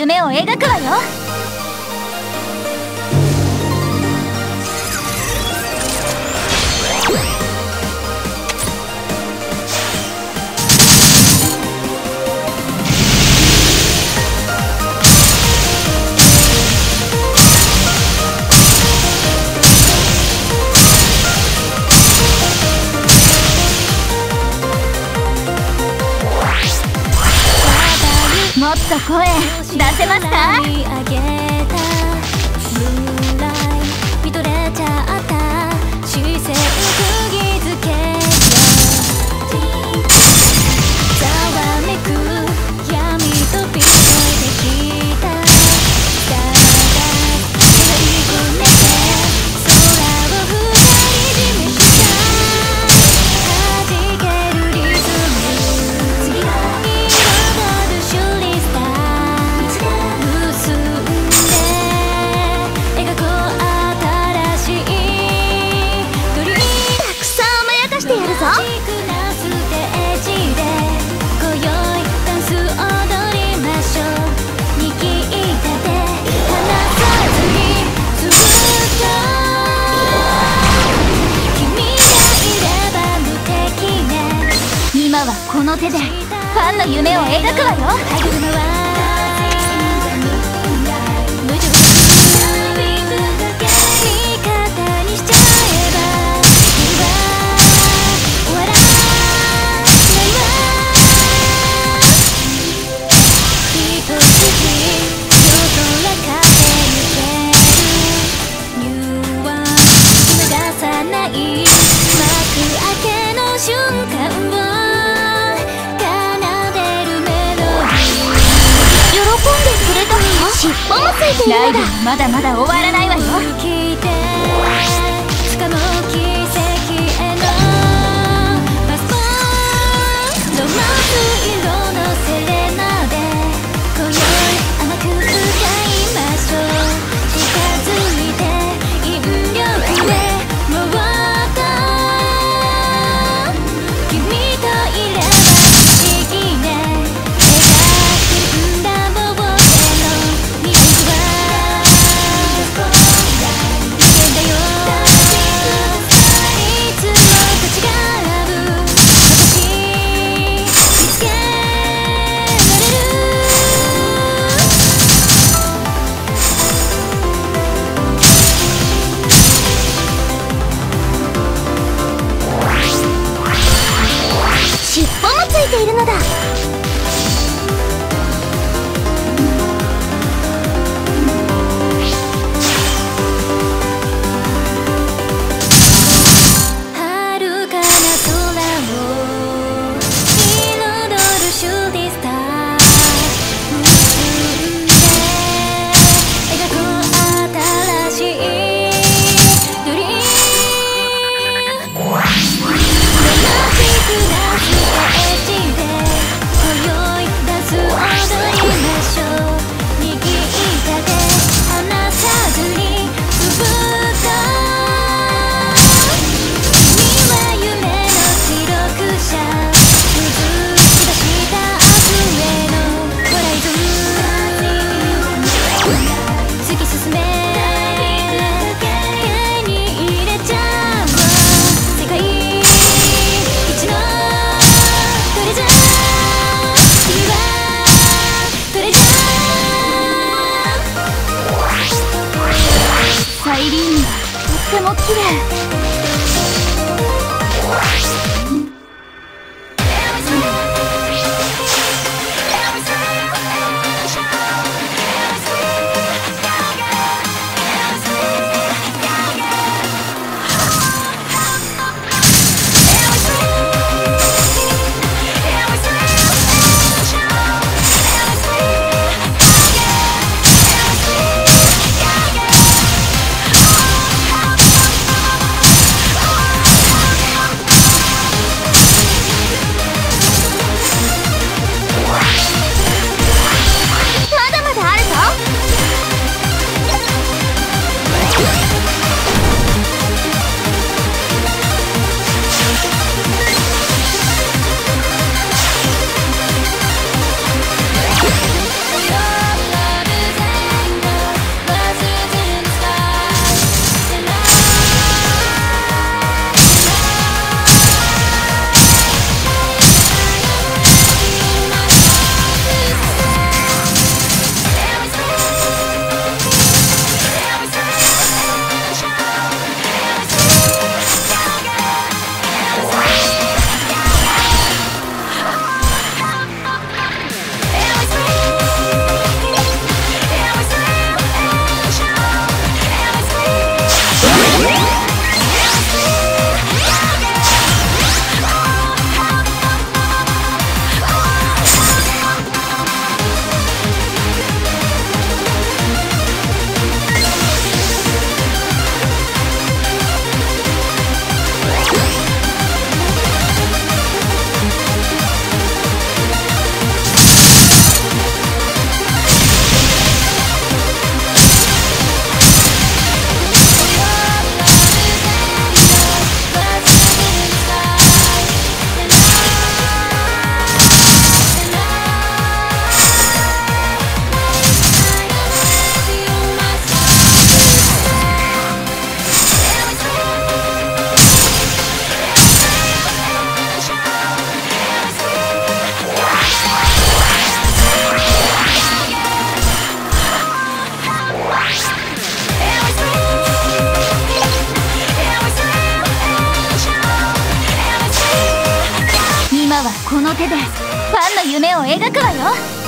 夢を描くわよ。声出せますか？くわよ。尻尾もついているだライブはまだまだ終わらないわよ。のだ。も綺麗。ファンの夢を描くわよ。